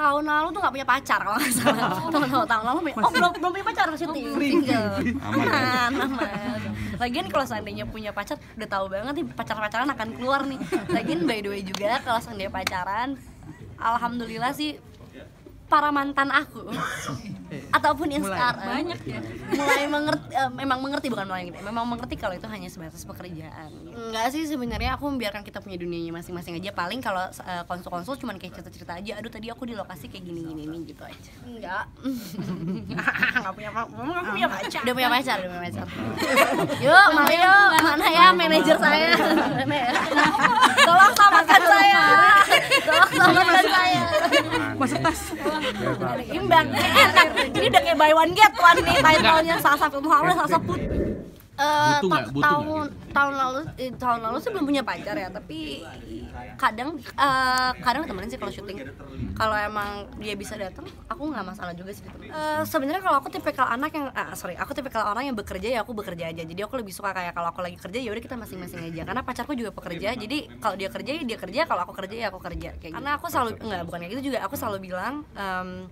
tahun lalu tuh nggak punya pacar kalau nggak salah. Tahun tahun tahun lalu punya- oh belum belum punya pacar syuting single aman aman lagian kalau seandainya punya pacar udah tahu banget nih pacar pacaran akan keluar nih. Lagian by the way juga kalau seandainya pacaran alhamdulillah sih para mantan aku ataupun yang sekarang banyak ya. mulai mengerti eh, memang mengerti bukan mulai gitu memang mengerti kalau itu hanya sebatas pekerjaan enggak sih sebenarnya aku membiarkan kita punya dunianya masing-masing aja. Paling kalau eh, konsul-konsul cuman kayak cerita-cerita aja aduh tadi aku di lokasi kayak gini gini nih gitu aja. Enggak. Nggak punya nggak punya pacar. Udah punya pacar udah punya pacar. Yuk Mario. mana ya manajer saya? Mana ya Masuk tas. imbang. Eh, jadi udah kayak buy one get one nih title-nya Sasa Film House Sasa Put Eh, Butuh nggak? ta- Butuh tahun nggak tahun lalu eh, tahun lalu sih belum punya pacar ya tapi kadang eh, kadang temenin sih kalau syuting. Kalau emang dia bisa datang aku nggak masalah juga sih. Eh, sebenarnya kalau aku tipikal anak yang ah, sorry aku tipikal orang yang bekerja ya aku bekerja aja. Jadi aku lebih suka kayak kalau aku lagi kerja ya udah kita masing-masing aja. Karena pacarku juga pekerja jadi kalau dia kerja ya dia kerja. Kalau aku kerja ya aku kerja. Kayak karena aku selalu nggak bukan kayak gitu juga. Aku selalu bilang em,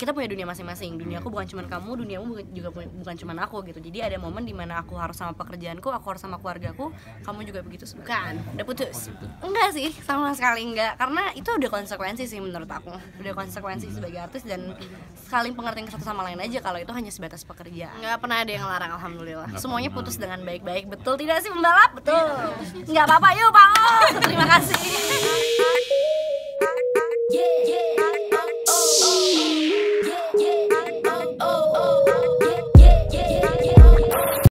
kita punya dunia masing-masing. Dunia aku bukan cuma kamu duniamu bukan- juga bukan cuma aku gitu. Jadi ada momen di mana aku harus sama pekerjaanku aku harus sama keluargaku kamu juga begitu. Bukan udah putus. Enggak sih sama sekali enggak. Karena itu udah konsekuensi sih menurut aku. Udah konsekuensi sebagai artis dan saling pengertian satu sama lain aja kalau itu hanya sebatas pekerjaan. Nggak pernah ada yang larang alhamdulillah. Semuanya putus dengan baik-baik. Betul tidak sih pembalap betul. Nggak apa-apa yuk pak Oh, terima kasih